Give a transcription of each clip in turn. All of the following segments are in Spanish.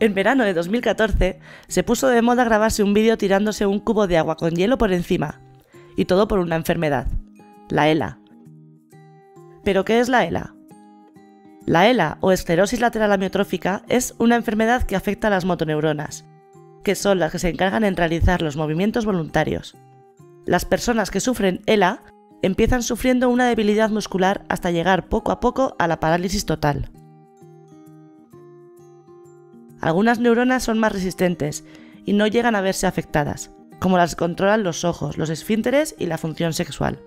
En verano de 2014 se puso de moda grabarse un vídeo tirándose un cubo de agua con hielo por encima, y todo por una enfermedad, la ELA. ¿Pero qué es la ELA? La ELA o esclerosis lateral amiotrófica es una enfermedad que afecta a las motoneuronas, que son las que se encargan en realizar los movimientos voluntarios. Las personas que sufren ELA empiezan sufriendo una debilidad muscular hasta llegar poco a poco a la parálisis total. Algunas neuronas son más resistentes y no llegan a verse afectadas, como las controlan los ojos, los esfínteres y la función sexual.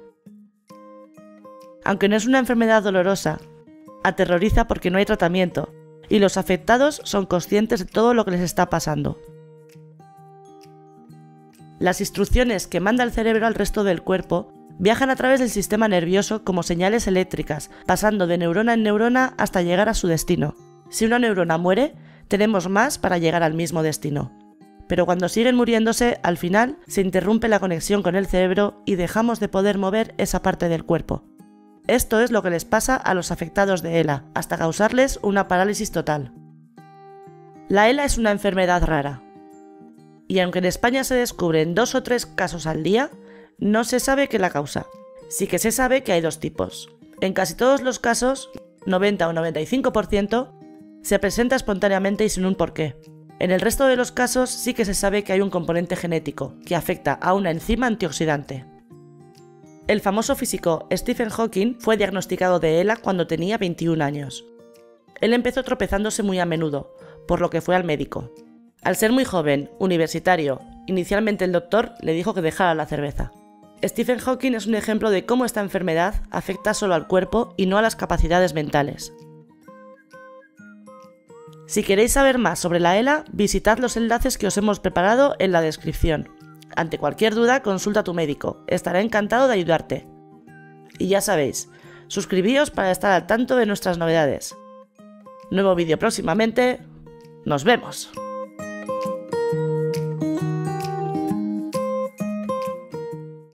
Aunque no es una enfermedad dolorosa, aterroriza porque no hay tratamiento y los afectados son conscientes de todo lo que les está pasando. Las instrucciones que manda el cerebro al resto del cuerpo viajan a través del sistema nervioso como señales eléctricas, pasando de neurona en neurona hasta llegar a su destino. Si una neurona muere, tenemos más para llegar al mismo destino. Pero cuando siguen muriéndose, al final se interrumpe la conexión con el cerebro y dejamos de poder mover esa parte del cuerpo. Esto es lo que les pasa a los afectados de ELA, hasta causarles una parálisis total. La ELA es una enfermedad rara. Y aunque en España se descubren dos o tres casos al día, no se sabe qué la causa. Sí que se sabe que hay dos tipos. En casi todos los casos, 90 o 95%, se presenta espontáneamente y sin un porqué. En el resto de los casos sí que se sabe que hay un componente genético, que afecta a una enzima antioxidante. El famoso físico Stephen Hawking fue diagnosticado de ELA cuando tenía 21 años. Él empezó tropezándose muy a menudo, por lo que fue al médico. Al ser muy joven, universitario, inicialmente el doctor le dijo que dejara la cerveza. Stephen Hawking es un ejemplo de cómo esta enfermedad afecta solo al cuerpo y no a las capacidades mentales. Si queréis saber más sobre la ELA, visitad los enlaces que os hemos preparado en la descripción. Ante cualquier duda, consulta a tu médico, estará encantado de ayudarte. Y ya sabéis, suscribíos para estar al tanto de nuestras novedades. Nuevo vídeo próximamente. ¡Nos vemos!